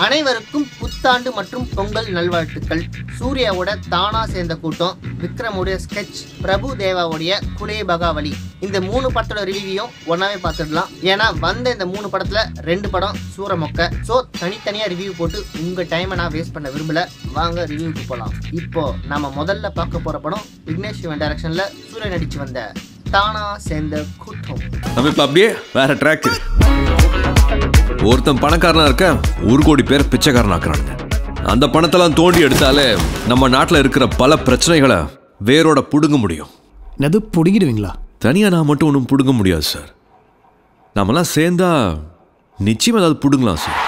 அனைவருக்கும் புத்தாண்டு மற்றும் பொங்கல் நல்வாழ்த்துக்கள். சூர்யாவோட தானா சேர்ந்த கூட்டம் விக்ரமுடைய ஸ்கெட்ச் பிரபு தேவாவுடைய குலே பகாவலி. இந்த மூணு படத்தோட ரிவியூவையும் ஒன்னாவே பார்த்துடலாம். ஏன்னா வந்த இந்த மூணு படத்துல ரெண்டு படம் சூரமொக்க. ஸோ தனித்தனியா ரிவ்யூ போட்டு உங்க டைமை நான் வேஸ்ட் பண்ண விரும்பல. வாங்க ரிவ்யூக்கு போகலாம் இப்போ நம்ம முதல்ல பார்க்க போற படம் விக்னேஷ் சிவன் டைரக்ஷன்ல சூரிய நடிச்சு வந்த தானா சேர்ந்த கூட்டம். நம்ம அப்படியே வேற ட்ராக் ஒருத்தன் பணக்காரனா இருக்க ஒரு கோடி பேர் பிச்சைக்காரன் ஆக்குறானுங்க அந்த பணத்தெல்லாம் தோண்டி எடுத்தாலே நம்ம நாட்டில் இருக்கிற பல பிரச்சனைகளை வேரோட புடுங்க முடியும். என்னது பிடிக்கிடுவீங்களா தனியா நான் மட்டும் ஒன்றும் புடுங்க முடியாது சார். நாமெல்லாம் சேர்ந்தா நிச்சயம் ஏதாவது புடுங்கலாம் சார்.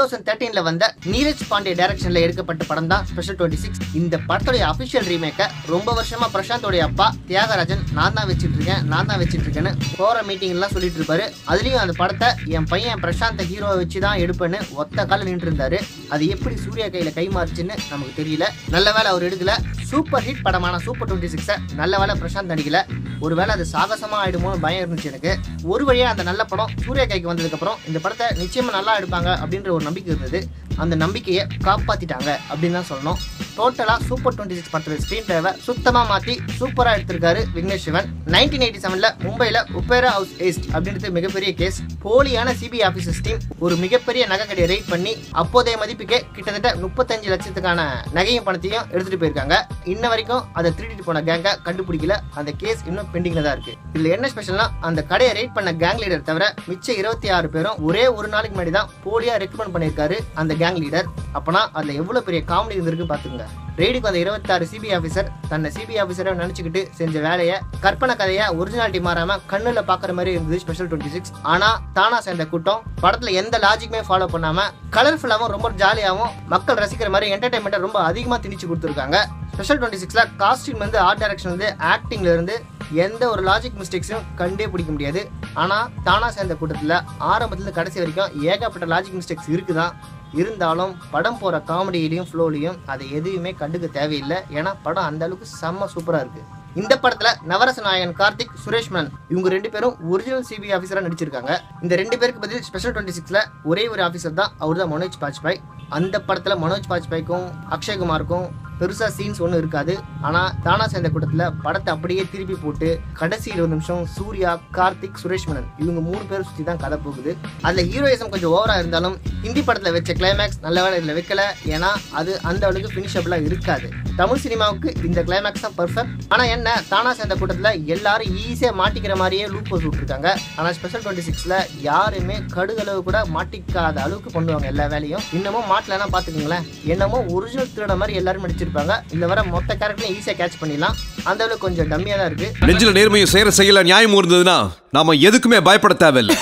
தௌசண்ட் தேர்ட்டீன்ல வந்த நீரஜ் பாண்டே டைரக்ஷன்ல எடுக்கப்பட்ட படம் தான் ஸ்பெஷல் டுவெண்ட்டி சிக்ஸ் இந்த படத்துடைய அபிஷியல் ரீமேக்கை ரொம்ப வருஷமா பிரசாந்தோடைய அப்பா தியாகராஜன் நான் தான் வச்சுட்டு இருக்கேன் நான் தான் வச்சுட்டு இருக்கேன்னு போற மீட்டிங் எல்லாம் சொல்லிட்டு இருப்பாரு. அதுலயும் அந்த படத்தை என் பையன் பிரசாந்த ஹீரோவை வச்சு தான் எடுப்பேன்னு ஒத்த கால நின்று இருந்தாரு அது எப்படி சூர்யா கையில கை மாறுச்சுன்னு நமக்கு தெரியல. நல்ல வேளை அவர் எடுக்கல. சூப்பர் ஹிட் படமான சூப்பர் டுவெண்ட்டி சிக்ஸை நல்ல வேலை பிரசாந்த் நடிக்கல. ஒருவேளை அது சாகசமா ஆயிடுமோன்னு பயம் இருந்துச்சு எனக்கு. ஒரு வழியா அந்த நல்ல படம் சூர்யா கைக்கு வந்ததுக்கு அப்புறம் இந்த படத்தை நிச்சயமா நல்லா எடுப்பாங்க அப்படின்ற ஒரு நம்பிக்கை இருந்தது. அந்த நம்பிக்கையை காப்பாற்றிட்டாங்க அப்படின்னு தான் சொல்லணும். டோட்டலாக சூப்பர் டுவெண்ட்டி சிக்ஸ் படத்தில் ஸ்க்ரீன் பிளேவை சுத்தமாக மாற்றி சூப்பராக எடுத்திருக்காரு விக்னேஷ் சிவன். நைன்டீன் எயிட்டி செவனில் மும்பையில் உப்பேரா ஹவுஸ் ஏஸ்ட் அப்படின்றது மிகப்பெரிய கேஸ் போலியான சிபிஐ ஆஃபீஸர்ஸ் டீம் ஒரு மிகப்பெரிய நகை கடையை ரைட் பண்ணி அப்போதைய மதிப்புக்கே கிட்டத்தட்ட முப்பத்தஞ்சு லட்சத்துக்கான நகையும் பணத்தையும் எடுத்துட்டு போயிருக்காங்க. இன்ன வரைக்கும் அதை திருடிட்டு போன கேங்கை கண்டுபிடிக்கல. அந்த கேஸ் இன்னும் பெண்டிங்கில் தான் இருக்கு. இதில் என்ன ஸ்பெஷல்னா அந்த கடையை ரைட் பண்ண கேங் லீடர் தவிர மிச்ச இருபத்தி ஆறு பேரும் ஒரே ஒரு நாளைக்கு முன்னாடி தான் போலியாக ரெக்கமெண்ட் பண்ணியிருக்காரு அந்த கேங் லீடர் அப்பனா அதுல எவ்வளவு பெரிய காமெடி இருந்திருக்கு பாத்துங்க ரெய்டுக்கு அந்த இருபத்தாறு சிபிஐ ஆஃபீஸர் தன்னை சிபிஐ ஆஃபீஸரை நினச்சிக்கிட்டு செஞ்ச வேலையை கற்பனை கதையை ஒரிஜினாலிட்டி மாறாமல் கண்ணுல பார்க்குற மாதிரி இருந்தது ஸ்பெஷல் டுவெண்ட்டி சிக்ஸ் ஆனா தானா சேர்ந்த கூட்டம் படத்தில் எந்த லாஜிக்குமே ஃபாலோ பண்ணாமல் கலர்ஃபுல்லாவும் ரொம்ப ஜாலியாகவும் மக்கள் ரசிக்கிற மாதிரி என்டர்டைன்மெண்ட்டை ரொம்ப அதிகமாக திணிச்சு கொடுத்துருக்காங்க. ஸ்பெஷல் டுவெண்ட்டி சிக்ஸில் காஸ்டியூம் வந்து ஆர்ட் டைரக்ஷன் வந்து ஆக்டிங்ல இருந்து எந்த ஒரு லாஜிக் மிஸ்டேக்ஸும் கண்டே பிடிக்க முடியாது. ஆனால் தானா சேர்ந்த கூட்டத்தில் ஆரம்பத்துல கடைசி வரைக்கும் ஏகப்பட்ட லாஜிக் மிஸ்டேக்ஸ் இருக்குதான். இருந்தாலும் படம் போகிற காமெடியிலையும் ஃப்ளோலையும் அதை எதுவுமே கண்டுக்க தேவையில்லை. ஏன்னா படம் அந்த அளவுக்கு செம்ம சூப்பராக இருக்கு. இந்த படத்துல நவரச நாயகன் கார்த்திக் சுரேஷ் மேனன் இவங்க ரெண்டு பேரும் ஒரிஜினல் சிபிஐ ஆஃபீஸரா நடிச்சிருக்காங்க. இந்த ரெண்டு பேருக்கு பதில் ஸ்பெஷல் டுவெண்ட்டி சிக்ஸ்ல ஒரே ஒரு ஆஃபீஸர் தான் அவர் தான் மனோஜ் பாஜ்பாய். அந்த படத்துல மனோஜ் பாஜ்பாய்க்கும் அக்ஷய்குமாருக்கும் பெருசாக சீன்ஸ் ஒன்றும் இருக்காது. ஆனால் தானா சேர்ந்த கூட்டத்தில் படத்தை அப்படியே திருப்பி போட்டு கடைசி இருபது நிமிஷம் சூர்யா கார்த்திக் சுரேஷ் மேனன் இவங்க மூணு பேர் சுற்றி தான் கதை போகுது. அதில் ஹீரோயிசம் கொஞ்சம் ஓவராக இருந்தாலும் ஹிந்தி படத்தில் வச்ச கிளைமேக்ஸ் நல்ல வேலை இதில் வைக்கல. ஏன்னா அது அந்த அளவுக்கு ஃபினிஷபிளாக இருக்காது. தமிழ் சினிமாவுக்கு இந்த கிளைமேக்ஸ் தான் பர்ஃபெக்ட் ஆனால் என்ன தானா சேர்ந்த கூட்டத்தில் எல்லாரும் ஈஸியாக மாட்டிக்கிற மாதிரியே லூப் போட்டு விட்டுருக்காங்க. ஆனால் ஸ்பெஷல் டுவெண்ட்டி சிக்ஸில் யாருமே கடுகளவு கூட மாட்டிக்காத அளவுக்கு பண்ணுவாங்க எல்லா வேலையும். இன்னமும் மாட்டலன்னா பார்த்துக்கோங்களேன் என்னமோ ஒரிஜினல் திருட மாதிரி எல்லாரும் நடிச்சிருப்பாங்க இதுல வர மொத்த கேரக்டரையும் ஈஸியா கேட்ச் பண்ணிடலாம். அந்த அளவுக்கு கொஞ்சம் டம்மியா தான் இருக்கு. நெஞ்சில நேர்மையும் சேர செய்யல நியாயம் இருந்ததுன்னா நாம எதுக்குமே பயப்பட தேவையில்லை.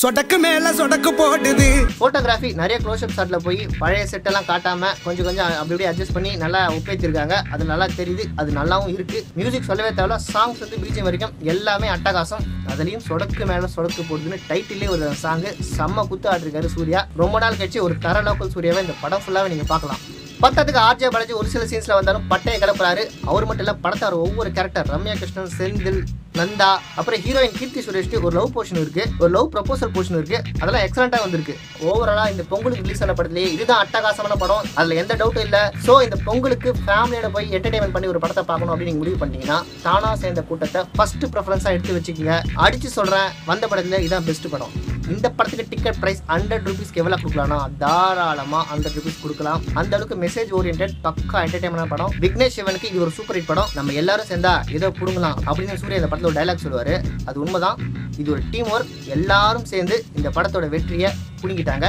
சொடக்கு மேல சொடக்கு போடுது ஃபோட்டோகிராஃபி நிறைய க்ளோஸ்அப் ஷாட்ல போய் பழைய செட்டெல்லாம் காட்டாம கொஞ்சம் கொஞ்சம் அப்படி அப்படியே அட்ஜஸ்ட் பண்ணி நல்லா ஒப்பேத்திருக்காங்க அது நல்லா தெரியுது அது நல்லாவும் இருக்கு. மியூசிக் சொல்லவே தேவையில்ல சாங்ஸ் வந்து பிஜிஎம் வரைக்கும் எல்லாமே அட்டகாசம். அதுலயும் சொடக்கு மேல சொடக்கு போடுதுன்னு டைட்டிலே ஒரு சாங் செம்ம குத்து ஆடிருக்காரு சூர்யா. ரொம்ப நாள் கழிச்சு ஒரு தர லோக்கல் சூர்யாவை இந்த படம் ஃபுல்லாவே நீங்க பார்க்கலாம். பத்தத்துக்கு ஆர்ஜே பாலாஜி ஒரு சில சீன்ஸ்ல வந்தாலும் பட்டையை கிளப்புறாரு. அவர் மட்டும் இல்ல படத்தார் ஒவ்வொரு கேரக்டர் ரம்யா கிருஷ்ணன் செந்தில் நந்தா அப்புறம் ஹீரோயின் கீர்த்தி சுரேஷ்க்கு ஒரு லவ் போர்ஷன் இருக்கு. ஒரு லவ் ப்ரொபோசல் போர்ஷன் இருக்கு. அதெல்லாம் எக்ஸலண்டா வந்திருக்கு. ஓவராலா இந்த பொங்கலுக்கு ரிலீஸ் ஆன படத்திலேயே இதுதான் அட்டகாசமான படம். அதுல எந்த டவுட்டும் இல்ல. சோ இந்த பொங்கலுக்கு ஃபேமிலியோட போய் என்டர்டைன்மெண்ட் பண்ணி ஒரு படத்தை பார்க்கணும் அப்படின்னு நீங்க முடிவு பண்ணீங்கன்னா தானா சேர்ந்த கூட்டத்தை ஃபர்ஸ்ட் ப்ரிஃபரன்ஸா எடுத்து வச்சுக்கோங்க. அடிச்சு சொல்றேன் வந்த படத்துல இதான் பெஸ்ட் படம். இந்த படத்துக்கு டிக்கெட் பிரைஸ் ஹண்ட்ரட் ருபீஸ்க்கு எவ்வளோ கொடுக்கலாம்னா தாராளமாக ஹண்ட்ரட் ருபீஸ் கொடுக்கலாம். அந்த அளவுக்கு மெசேஜ் ஓரியன்ட் பக்கா என்டர்டைன்மெண்ட் படம். விக்னேஷ் சிவனுக்கு இது ஒரு சூப்பர் ஹிட் படம். நம்ம எல்லாரும் சேர்ந்தா ஏதோ புடுங்கலாம் அப்படின்னு சூரிய இந்த படத்துல ஒரு டைலாக் சொல்லுவாரு. அது உண்மைதான். இது ஒரு டீம் ஒர்க் எல்லாரும் சேர்ந்து இந்த படத்தோட வெற்றியை புடுங்கிட்டாங்க.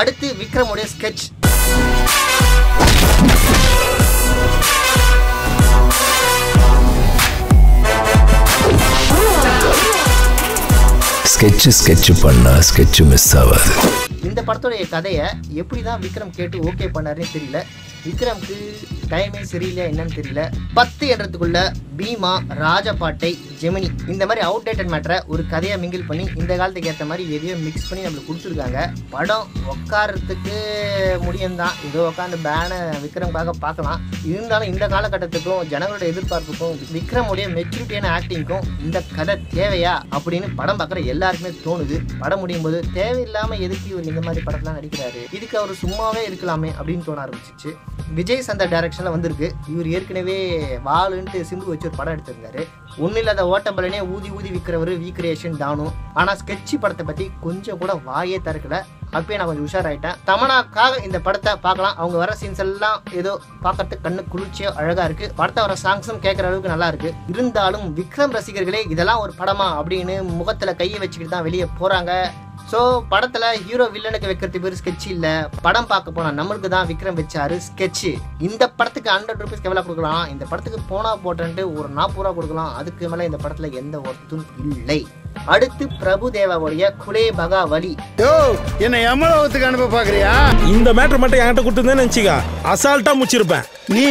அடுத்து விக்ரமுடைய ஸ்கெட்ச் ஸ்கெட்சு ஸ்கெட்சு பண்ணா ஸ்கெட்சு மிஸ் ஆகாது இந்த படத்துடைய கதையை எப்படி தான் விக்ரம் கேட்டு ஓகே பண்ணாருன்னு தெரியல. விக்ரம்க்கு டைமே சரியில்லை என்னன்னு தெரியல. பத்து என்றதுக்குள்ள பீமா ராஜபாட்டை ஜெமினி இந்த மாதிரி அவுடேட்டட் மேட்டரை ஒரு கதையை மிங்கிள் பண்ணி இந்த காலத்துக்கு ஏற்ற மாதிரி எதையோ மிக்ஸ் பண்ணி நம்மளுக்கு கொடுத்துருக்காங்க. படம் உட்காரத்துக்கு முடியும் தான் ஏதோ உட்காந்து பேனை விக்ரம்காக பார்க்கலாம். இருந்தாலும் இந்த காலகட்டத்துக்கும் ஜனங்களோட எதிர்பார்ப்புக்கும் விக்ரமுடைய மெச்சூரிட்டியான ஆக்டிங்க்கும் இந்த கதை தேவையா அப்படின்னு படம் பார்க்குற எல்லாருக்குமே தோணுது. படம் முடியும் போது தேவையில்லாமல் எதுக்கு இவர் இந்த மாதிரி படத்தெல்லாம் நடிக்கிறாரு? இதுக்கு அவர் சும்மாவே இருக்கலாமே அப்படின்னு தோண ஆரம்பிச்சிச்சு. விஜய் சந்தர் டைரக்ஷனில் வந்திருக்கு. இவர் ஏற்கனவே வாளுன்ட்டு சிம்பு வச்சு ஒரு படம் எடுத்திருந்தாரு. ஒன்றும் இல்லாத ஓட்டம்பலனே ஊதி ஊதி விற்கிறவர் வி கிரியேஷன் தானும் ஆனால் ஸ்கெட்சி படத்தை பற்றி கொஞ்சம் கூட வாயே திறக்கல. அப்பயே நான் கொஞ்சம் உஷாராயிட்டேன். தமனாக்காக இந்த படத்தை பார்க்கலாம். அவங்க வர சீன்ஸ் எல்லாம் ஏதோ பார்க்கறதுக்கு கண்ணு குளிர்ச்சியோ அழகா இருக்கு. படத்தை வர சாங்ஸும் கேட்குற அளவுக்கு நல்லா இருக்கு. இருந்தாலும் விக்ரம் ரசிகர்களே இதெல்லாம் ஒரு படமா அப்படின்னு முகத்துல கையை வச்சுக்கிட்டு தான் வெளியே போறாங்க. ஸோ படத்தில் ஹீரோ வில்லனுக்கு வைக்கிறது பேர் ஸ்கெட்ச் இல்லை. படம் பார்க்க போனால் நம்மளுக்கு தான் விக்ரம் வச்சாரு ஸ்கெட்ச் இந்த படத்துக்கு ஹண்ட்ரட் ருபீஸ் எவ்வளோ கொடுக்கலாம்? இந்த படத்துக்கு போனால் போட்டன்ட்டு ஒரு நாற்பது ரூபா கொடுக்கலாம். அதுக்கு மேலே இந்த படத்தில் எந்த ஒர்த்தும் இல்லை. அடுத்து பிரபு தேவாவுடைய குலே பகா வலி. யோ என்ன எமலோகத்துக்கு அனுப்ப பாக்குறியா? இந்த மேட்டர் மட்டும் என்கிட்ட கொடுத்துருந்தேன்னு நினச்சிக்கா. அசால்ட்டா முச்சிருப்பேன். நீ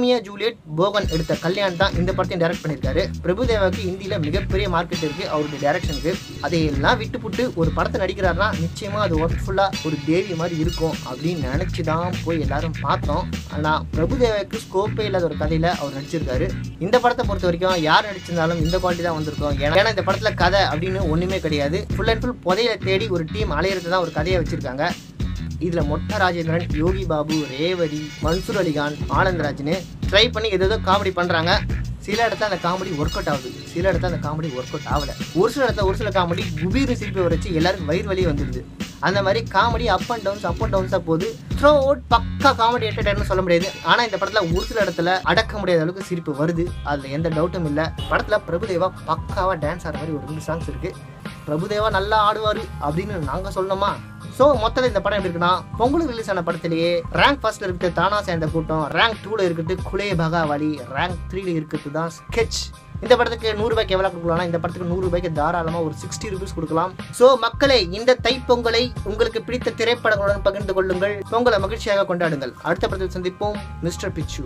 ரோமியோ ஜூலியட் போகன் எடுத்த கல்யாண் தான் இந்த படத்தையும் டைரக்ட் பண்ணியிருக்காரு. பிரபுதேவாவுக்கு இந்தியில் மிகப்பெரிய மார்க்கெட் இருக்கு. அவருடைய டைரக்ஷனுக்கு அதையெல்லாம் விட்டுப்புட்டு ஒரு படத்தை நடிக்கிறாருன்னா நிச்சயமா அது ஒர்க்ஃபுல்லாக ஒரு தேவி மாதிரி இருக்கும் அப்படின்னு நினச்சி தான் போய் எல்லாரும் பார்த்தோம். ஆனால் பிரபுதேவாவுக்கு ஸ்கோப்பே இல்லாத ஒரு கதையில அவர் நடிச்சிருக்காரு. இந்த படத்தை பொறுத்த வரைக்கும் யார் நடிச்சிருந்தாலும் இந்த குவாலிட்டி தான் வந்திருக்கும். ஏன்னா ஏன்னா இந்த படத்தில் கதை அப்படின்னு ஒன்றுமே கிடையாது. ஃபுல் அண்ட் ஃபுல் புதையில தேடி ஒரு டீம் அலையிறது தான் ஒரு கதையை வச்சிருக்காங்க. இதுல மொட்டை ராஜேந்திரன் யோகி பாபு ரேவதி மன்சூர் அலிகான் ஆனந்தராஜ்னு ட்ரை பண்ணி ஏதோ காமெடி பண்றாங்க. சில இடத்துல அந்த காமெடி ஒர்க் அவுட் ஆகுது. சில இடத்துல அந்த காமெடி ஒர்க் அவுட் ஆகல. ஒரு சில இடத்துல ஒரு சில காமெடி குபீர்னு சிரிப்பை வரைச்சு எல்லாருக்கும் வயிறு வலி வந்துடுது அந்த மாதிரி comedy up and downs up and டவுன்ஸாக போகுது. த்ரோ அவுட் பக்கா காமெடி என்டர்டைனர் சொல்ல முடியாது. ஆனால் இந்த படத்தில் ஒரு சில இடத்துல அடக்க முடியாத அளவுக்கு சிரிப்பு வருது. அதில் எந்த டவுட்டும் இல்லை. படத்தில் பிரபுதேவா பக்காவாக டான்ஸ் ஆடுற மாதிரி ஒரு ரெண்டு சாங்ஸ் இருக்குது பிரபுதேவா நல்லா ஆடுவார் அப்படின்னு நாங்கள் சொல்லணுமா ஸோ மொத்தத்தில் இந்த படம் எப்படி இருக்குன்னா பொங்கலுக்கு ரிலீஸ் ஆன படத்திலேயே ரேங்க் ஃபர்ஸ்ட்ல இருக்கிறது தானா சேர்ந்த கூட்டம் ரேங்க் டூல இருக்கிறது குலே பகாவலி ரேங்க் த்ரீல இருக்கிறது தான் ஸ்கெட்ச் இந்த படத்துக்கு நூறு ரூபாய்க்கு எவ்வளோ கொடுக்கலாம் இந்த படத்துக்கு நூறு ரூபாய்க்கு தாராளமாக ஒரு சிக்ஸ்டி ருபீஸ் கொடுக்கலாம். ஸோ மக்களே இந்த தைப்பொங்கலை உங்களுக்கு பிடித்த திரைப்படங்களுடன் பகிர்ந்து கொள்ளுங்கள். பொங்கலை மகிழ்ச்சியாக கொண்டாடுங்கள். அடுத்த படத்தில் சந்திப்போம் மிஸ்டர் பிச்சு.